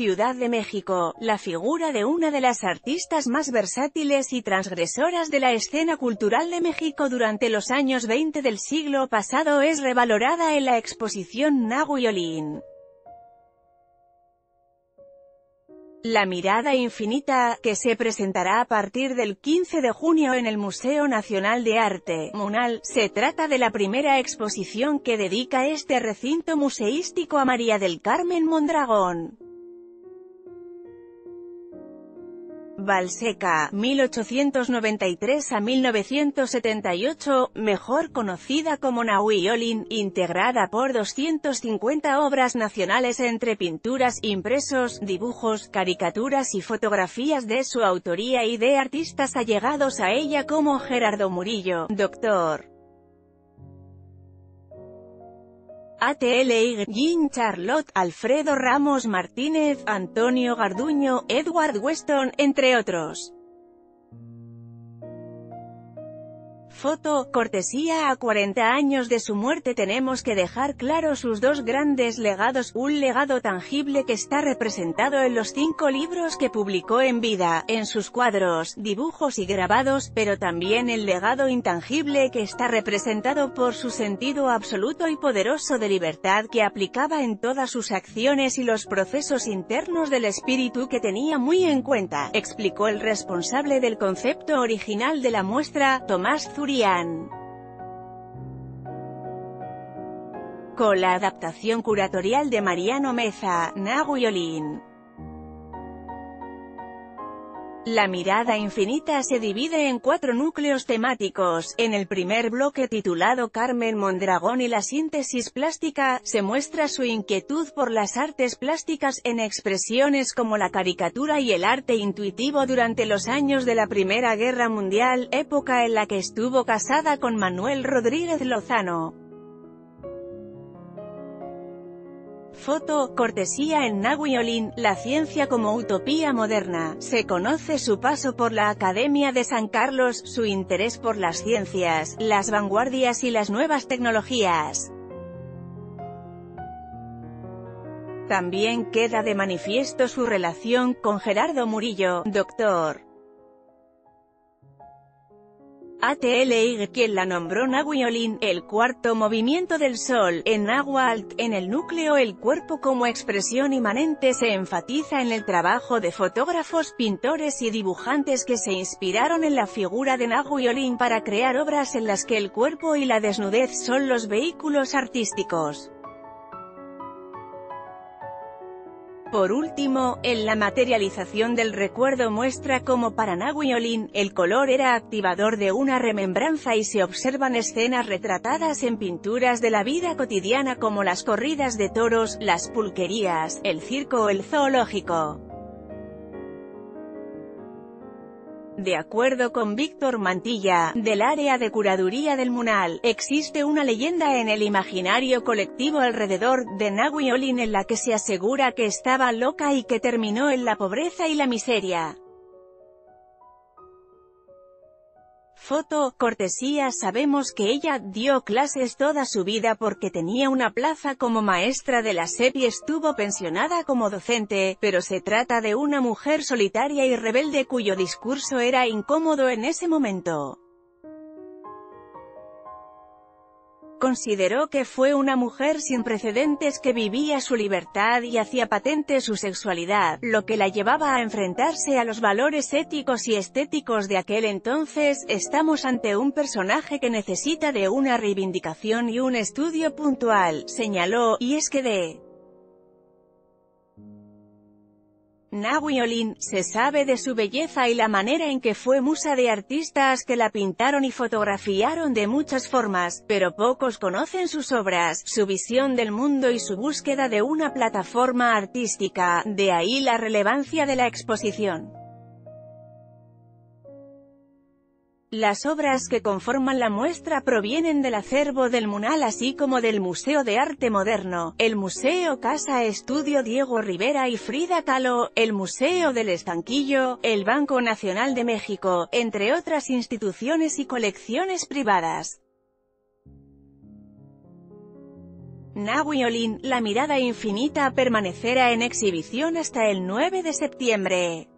Ciudad de México, la figura de una de las artistas más versátiles y transgresoras de la escena cultural de México durante los años 20 del siglo pasado es revalorada en la exposición Nahuiolín. La mirada infinita, que se presentará a partir del 15 de junio en el Museo Nacional de Arte, MUNAL, se trata de la primera exposición que dedica este recinto museístico a María del Carmen Mondragón. Valseca, 1893 a 1978, mejor conocida como Nahui Olin, integrada por 250 obras nacionales entre pinturas, impresos, dibujos, caricaturas y fotografías de su autoría y de artistas allegados a ella como Gerardo Murillo, Dr. ATLY, Jean Charlotte, Alfredo Ramos Martínez, Antonio Garduño, Edward Weston, entre otros. Foto, cortesía a 40 años de su muerte tenemos que dejar claro sus dos grandes legados, un legado tangible que está representado en los cinco libros que publicó en vida, en sus cuadros, dibujos y grabados, pero también el legado intangible que está representado por su sentido absoluto y poderoso de libertad que aplicaba en todas sus acciones y los procesos internos del espíritu que tenía muy en cuenta, explicó el responsable del concepto original de la muestra, Tomás Con la adaptación curatorial de Mariano Meza, Naguiolín. La mirada infinita se divide en cuatro núcleos temáticos. En el primer bloque titulado Carmen Mondragón y la síntesis plástica, se muestra su inquietud por las artes plásticas en expresiones como la caricatura y el arte intuitivo durante los años de la Primera Guerra Mundial, época en la que estuvo casada con Manuel Rodríguez Lozano. Foto, cortesía en Nahuiolín, la ciencia como utopía moderna. Se conoce su paso por la Academia de San Carlos, su interés por las ciencias, las vanguardias y las nuevas tecnologías. También queda de manifiesto su relación con Gerardo Murillo, doctor. ATLY quien la nombró Nahuiolín, el cuarto movimiento del Sol, en Nahualt, en el núcleo el cuerpo como expresión inmanente se enfatiza en el trabajo de fotógrafos, pintores y dibujantes que se inspiraron en la figura de Nahuiolín para crear obras en las que el cuerpo y la desnudez son los vehículos artísticos. Por último, en la materialización del recuerdo muestra cómo para Nahuiolín, el color era activador de una remembranza y se observan escenas retratadas en pinturas de la vida cotidiana como las corridas de toros, las pulquerías, el circo o el zoológico. De acuerdo con Víctor Mantilla, del área de curaduría del Munal, existe una leyenda en el imaginario colectivo alrededor de Nahui Olin en la que se asegura que estaba loca y que terminó en la pobreza y la miseria. Foto, cortesía Sabemos que ella dio clases toda su vida porque tenía una plaza como maestra de la SEP y estuvo pensionada como docente, pero se trata de una mujer solitaria y rebelde cuyo discurso era incómodo en ese momento. Consideró que fue una mujer sin precedentes que vivía su libertad y hacía patente su sexualidad, lo que la llevaba a enfrentarse a los valores éticos y estéticos de aquel entonces. Estamos ante un personaje que necesita de una reivindicación y un estudio puntual, señaló, y es que de Nahui se sabe de su belleza y la manera en que fue musa de artistas que la pintaron y fotografiaron de muchas formas, pero pocos conocen sus obras, su visión del mundo y su búsqueda de una plataforma artística, de ahí la relevancia de la exposición. Las obras que conforman la muestra provienen del acervo del Munal así como del Museo de Arte Moderno, el Museo Casa Estudio Diego Rivera y Frida Kahlo, el Museo del Estanquillo, el Banco Nacional de México, entre otras instituciones y colecciones privadas. Nahuiolin, La mirada infinita permanecerá en exhibición hasta el 9 de septiembre.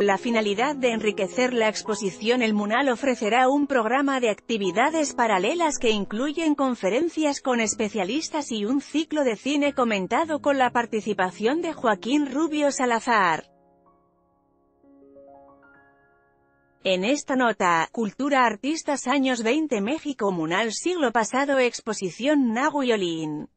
La finalidad de enriquecer la exposición el Munal ofrecerá un programa de actividades paralelas que incluyen conferencias con especialistas y un ciclo de cine comentado con la participación de Joaquín Rubio Salazar. En esta nota, Cultura Artistas Años 20 México Munal Siglo Pasado Exposición Nahuiolín